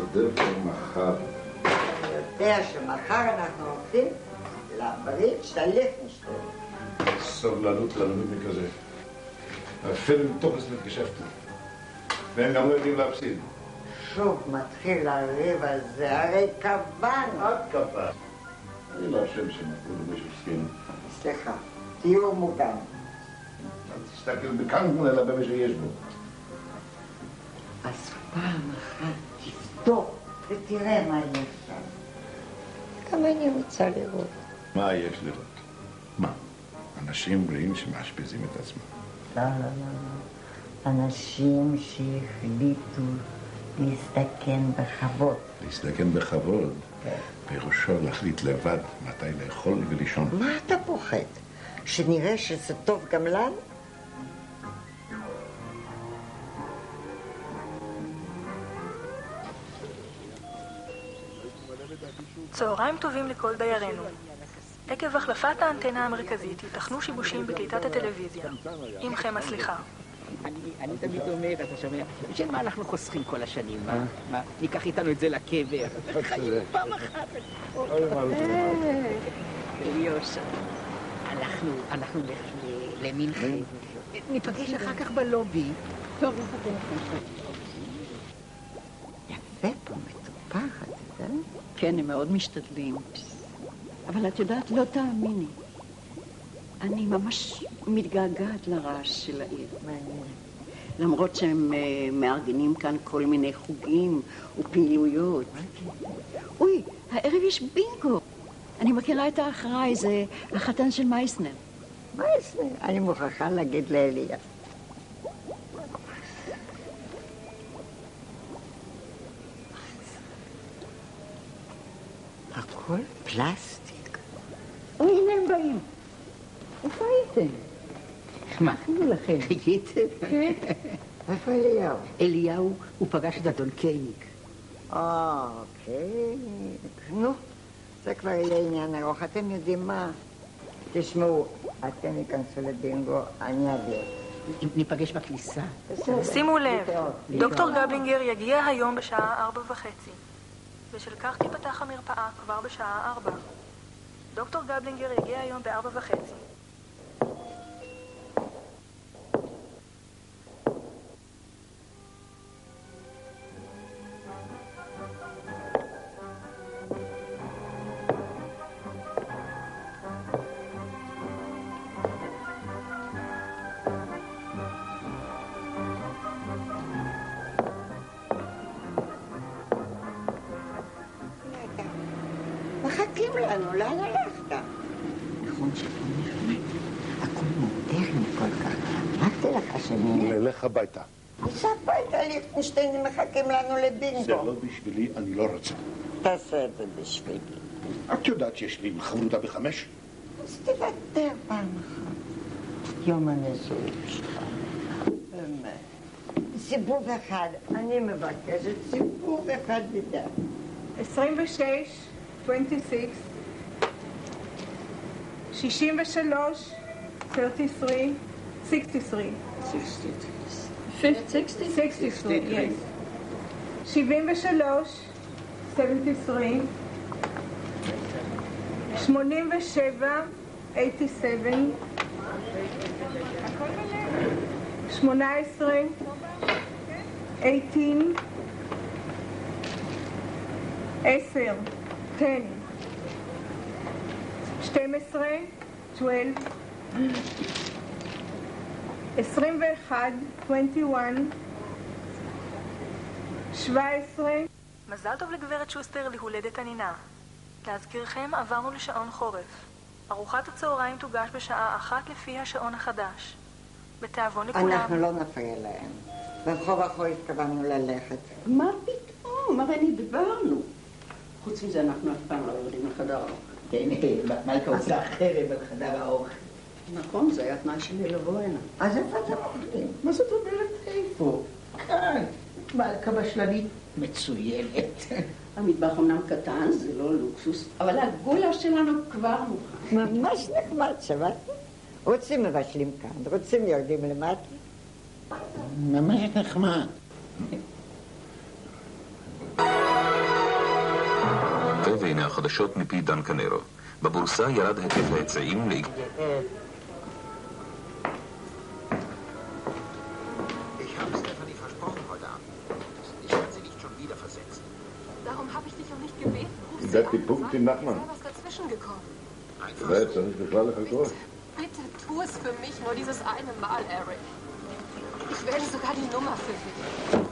נסדר כבר מחר. אני יודע שמחר אנחנו הולכים לברית של ליכטנשטיין. סבלנות לנודניק כזה. אפילו עם תוכס מתגשפתי. והם גם לא יודעים להפסיד. שוב מתחיל הריב הזה, הרי קבענו. את קבעת. אני לא אשם שנתנו למישהו סכין. סליחה, תהיו מוגן. אל תסתכל בקנקן אלא במי שיש בו. אז פעם אחת תבדוק ותראה מה יש שם. גם אני רוצה לראות. מה יש לראות? מה? אנשים בריאים שמאשפזים את עצמם. לא, לא, לא, לא. אנשים שהחליטו להזדקן בכבוד. להזדקן בכבוד, פירושו להחליט לבד מתי לאכול ולישון. מה אתה פוחד? שנראה שזה טוב גם לנו? צהריים טובים לכל דיירינו. עקב החלפת האנטנה המרכזית ייתכנו שיבושים בקליטת הטלוויזיה. עמכם הסליחה. אני, אני תמיד אומר, אתה שומע, בשביל מה אנחנו חוסכים כל השנים? מה, מה, ניקח איתנו את זה לקבר. חיים פעם אחת. יושר, אנחנו, אנחנו למינכן. ניפגש אחר כך בלובי. טוב, יפה פה, מטופחת, אתה יודע? כן, הם מאוד משתדלים. אבל את יודעת, לא תאמיני. אני ממש מתגעגעת לרעש של העיר. מעניין. למרות שהם אה, מארגנים כאן כל מיני חוגים ופעילויות. אוי, הערב יש בינגו. אני מכירה את האחראי, זה החתן של מייסנר. זה? אני מוכרחה להגיד לאליה. הכל פלסטיק. אוי, הנה הם באים. איפה הייתם? מה? הכינו לכם. הייתם? איפה אליהו? אליהו, הוא פגש את אדון קייניק. אה, אוקיי. נו, זה כבר יהיה עניין ארוך. אתם יודעים מה? תשמעו, אתם ייכנסו לבינגו, אני אעביר. ניפגש בכניסה. שימו לב. דוקטור גבלינגר יגיע היום בשעה ארבע וחצי. בשל כך תיפתח המרפאה כבר בשעה ארבע. דוקטור גבלינגר יגיע היום בארבע וחצי. לנו, לאן הלכת? נכון שפה נחמד. הכל מודרני כל כך. רק תלך שאני... נלך הביתה. אז הביתה ליכטנשטיינים מחכים לנו זה לבינגו. לא בשבילי, אני לא רוצה. תעשה את זה בשבילי. את יודעת שיש לי חברותה בחמש? אז תוותר פעם אחת. יום הנישואים שלך. באמת. סיבוב אחד, אני מבקשת סיבוב אחד ודע. 26, 26, 63, 63, 63, 63, 63, 63, 63, 63, 63, 63, 63, 63, 63, 12, 12, 21, 21, 17, מזל טוב לגברת שוסטר להולדת הנינה. להזכירכם, עברנו לשעון חורף. ארוחת הצהריים תוגש בשעה אחת לפי השעון החדש. בתיאבון לכולם. אנחנו לא נפריע להם. ברחוב אחורי התכוונו ללכת. מה פתאום? הרי נדברנו. חוץ מזה, אנחנו אף פעם לא יורדים לחדר האוכל. כן, מלכה עושה חרב על חדר האוכל. נכון, זה היה תנאי שלי לבוא הנה. אז איפה אתם אוכלים? מה זאת אומרת איפה? כאן. מלכה בשלנית מצוינת. המטבח אמנם קטן, זה לא לוקסוס, אבל הגולה שלנו כבר מוכן. ממש נחמד, שמעת? רוצים מבשלים כאן, רוצים יורדים למטה. ממש נחמד. לעיני החדשות מפי דן קנרו. בבורסה ירד היקף ההיצעים ל... Ich habe Stephanie versprochen heute Abend. Ich kann sie nicht schon wieder versetzen. Darum habe ich dich auch nicht gebeten. Ruf sie איבדתי an. פונקט עם Sag, נחמן. Ist da was dazwischen gekommen? Einfach זה צריך בכלל לחכות. Bitte tu es für mich, nur dieses eine Mal, Eric. Ich wähle sogar die Nummer für dich.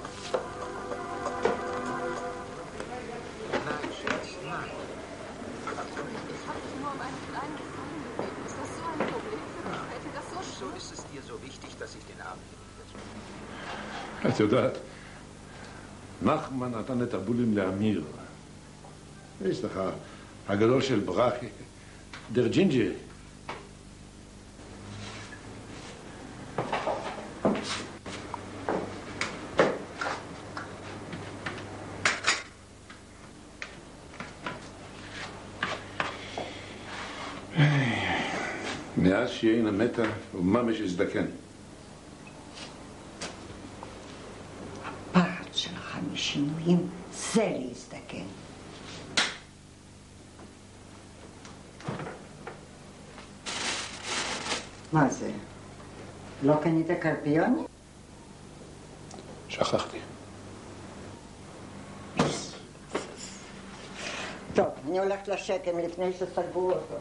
את יודעת, נחמן נתן את הבולים לאמיר. יש לך, הגדול של ברכי, דר ג'ינג'י. מאז שיינה מתה, הוא ממש הזדקן. שלך משינויים זה להזדקן. מה זה? לא קנית קרפיון? שכחתי. טוב, אני הולכת לשקם לפני שסגרו אותו.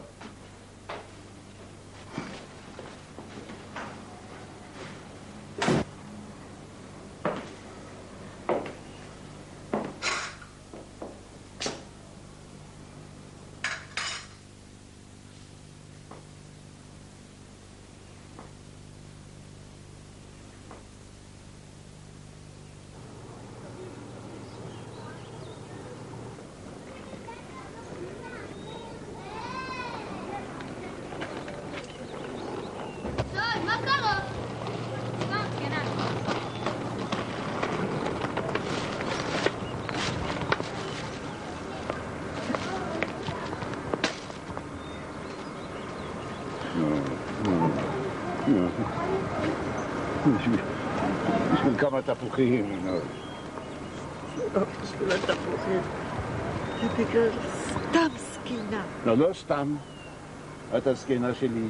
בשביל כמה תפוחים. בשביל התפוחים, זה בגלל סתם זקנה. לא, לא סתם. את הזקנה שלי.